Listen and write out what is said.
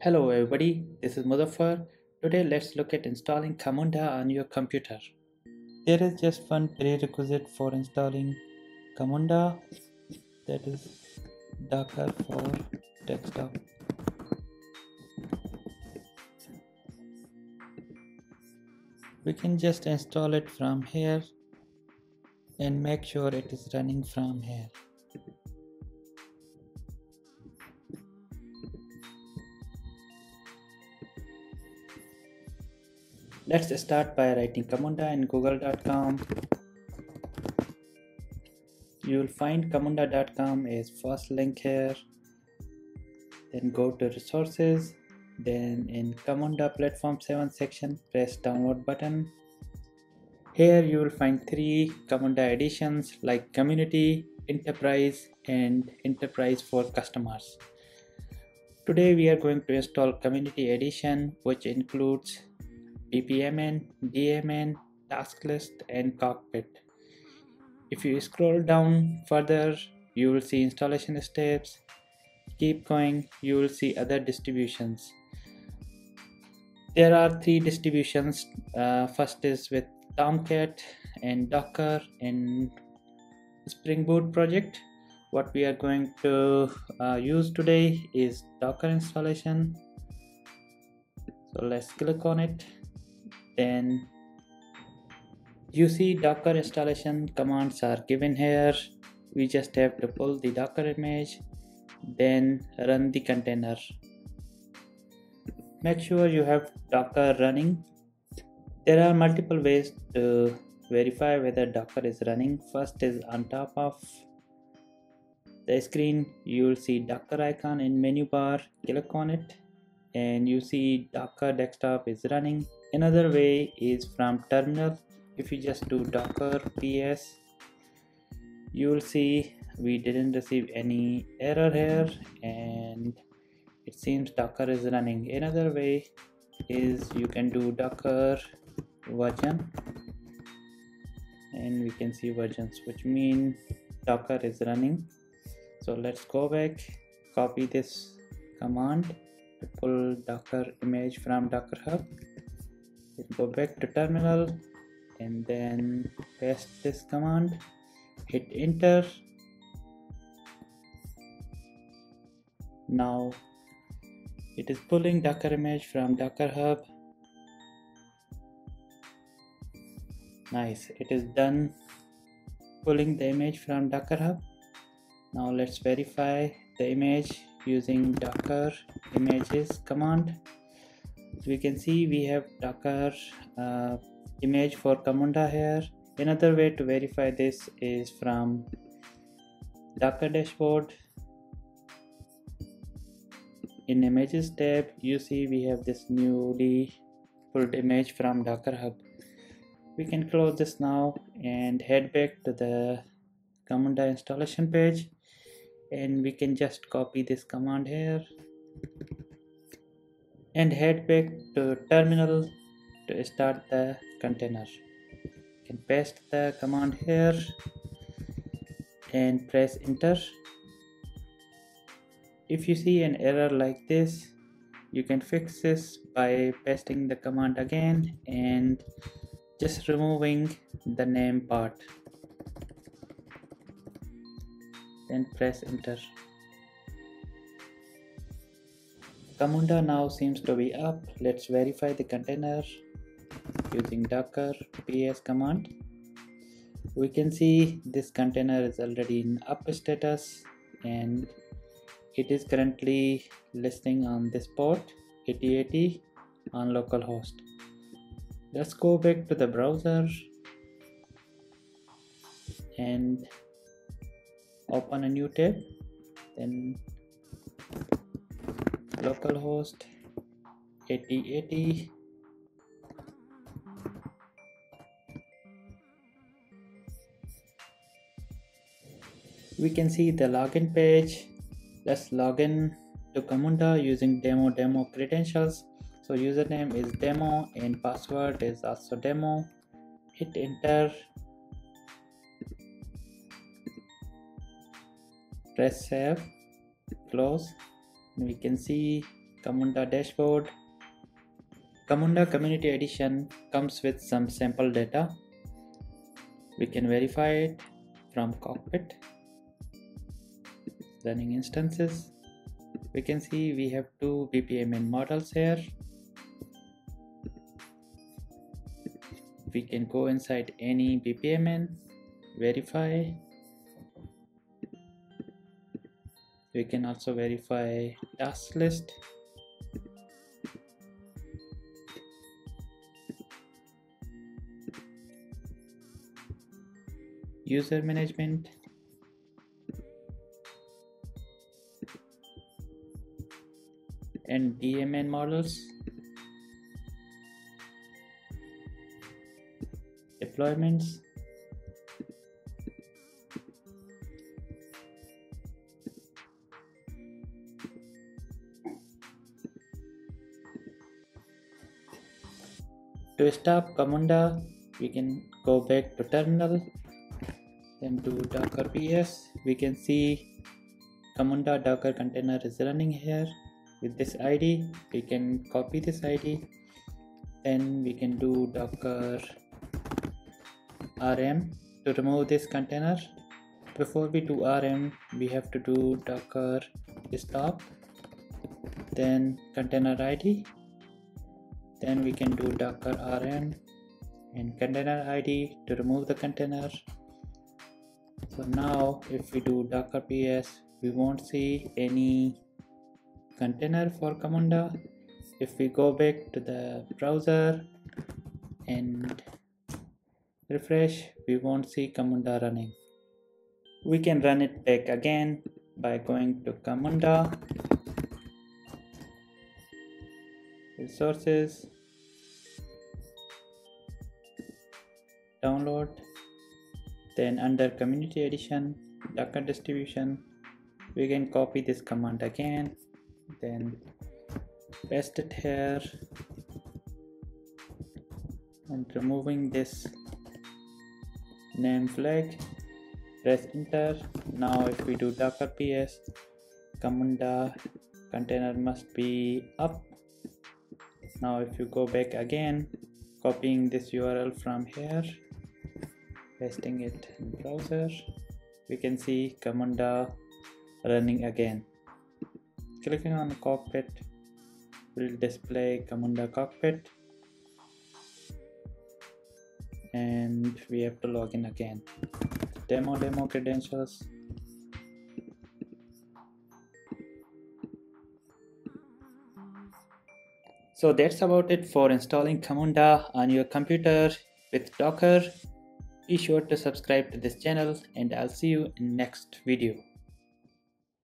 Hello everybody, this is Muzafar. Today let's look at installing Camunda on your computer. There is just one prerequisite for installing Camunda that is Docker for desktop. We can just install it from here and make sure it is running from here. Let's start by writing Camunda in google.com. You will find camunda.com as first link here. Then go to resources. Then in Camunda platform 7 section, press download button. Here you will find three Camunda editions like community, enterprise and enterprise for customers. Today we are going to install community edition which includes BPMN, DMN, task list and cockpit. If you scroll down further, you will see installation steps. Keep going, you will see other distributions. There are three distributions. Uh, first is with Tomcat and Docker and Spring Boot project. What we are going to uh, use today is Docker installation. So let's click on it then you see docker installation commands are given here. We just have to pull the docker image then run the container. Make sure you have docker running. There are multiple ways to verify whether docker is running. First is on top of the screen you will see docker icon in menu bar. Click on it and you see docker desktop is running. Another way is from terminal. If you just do docker ps you will see we didn't receive any error here and it seems docker is running. Another way is you can do docker version and we can see versions which mean docker is running. So let's go back copy this command pull docker image from docker hub. Go back to terminal and then paste this command. Hit enter. Now it is pulling docker image from docker hub. Nice it is done pulling the image from docker hub. Now let's verify the image using docker images command. We can see we have docker uh, image for camunda here. Another way to verify this is from docker dashboard. In images tab you see we have this newly pulled image from docker hub. We can close this now and head back to the camunda installation page and we can just copy this command here. And head back to terminal to start the container. You can paste the command here and press enter. If you see an error like this you can fix this by pasting the command again and just removing the name part then press enter Camunda now seems to be up. Let's verify the container using docker ps command. We can see this container is already in up status and it is currently listing on this port 8080 on localhost. Let's go back to the browser and open a new tab then localhost 8080 we can see the login page. Let's login to Camunda using demo demo credentials. So username is demo and password is also demo. Hit enter press save close we can see Camunda dashboard. Camunda Community Edition comes with some sample data. We can verify it from cockpit. Running instances. We can see we have two BPMN models here. We can go inside any BPMN, verify we can also verify task list. User management. And DMN models. Deployments to stop Camunda we can go back to terminal then do docker ps we can see Camunda docker container is running here with this id we can copy this id then we can do docker rm to remove this container. Before we do rm we have to do docker stop then container id then we can do docker rm and container id to remove the container. So now if we do docker ps we won't see any container for camunda if we go back to the browser and refresh we won't see camunda running. We can run it back again by going to camunda resources. Download. Then under community edition docker distribution we can copy this command again. Then paste it here. And removing this name flag press enter. Now if we do docker ps camunda container must be up now if you go back again copying this url from here pasting it in browser we can see camunda running again. Clicking on cockpit will display camunda cockpit. And we have to log in again. Demo demo credentials So that's about it for installing Camunda on your computer with Docker. Be sure to subscribe to this channel and I'll see you in next video.